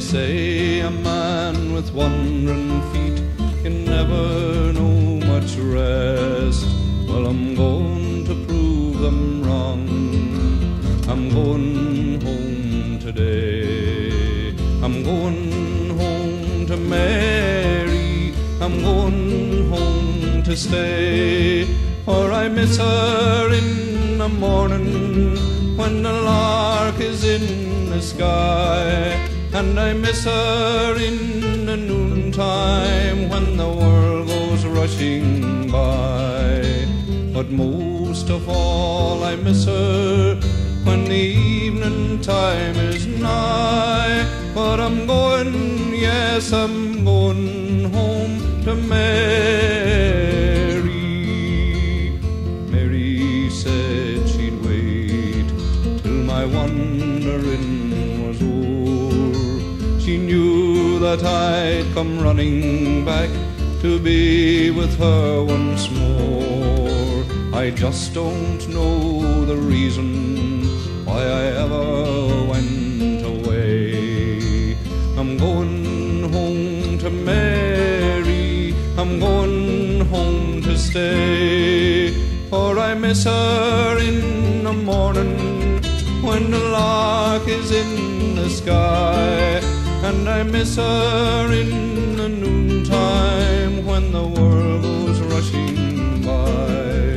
they say a man with wandering feet can never know much rest. Well, I'm going to prove them wrong. I'm going home today. I'm going home to Mary. I'm going home to stay. For I miss her in the morning when the lark is in the sky. And I miss her in the noontime when the world goes rushing by. But most of all, I miss her when the evening time is nigh. But I'm going, yes, I'm going home to Mary. Mary said she'd wait till my wandering was o'er. She knew that I'd come running back to be with her once more. I just don't know the reason why I ever went away. I'm going home to Mary, I'm going home to stay. For I miss her in the morning when the lark is in the sky. And I miss her in the noontime when the world goes rushing by.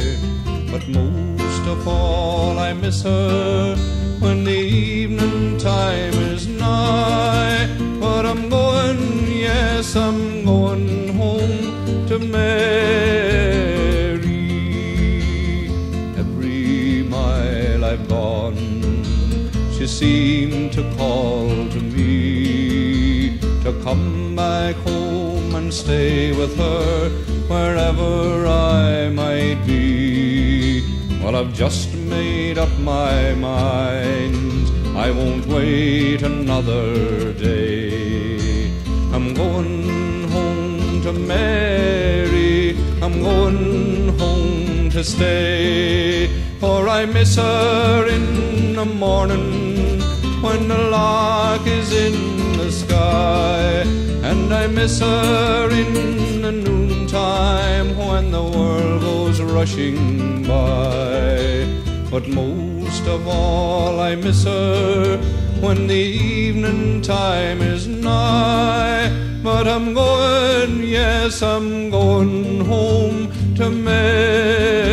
But most of all, I miss her when the evening time is nigh. But I'm going, yes, I'm going home to Mary. Every mile I've gone, she seemed to call to come back home and stay with her wherever I might be. Well, I've just made up my mind. I won't wait another day. I'm going home to Mary. I'm going home to stay. For I miss her in the morning when the lark is in sky. And I miss her in the noontime when the world goes rushing by. But most of all, I miss her when the evening time is nigh. But I'm going, yes, I'm going home to Mary.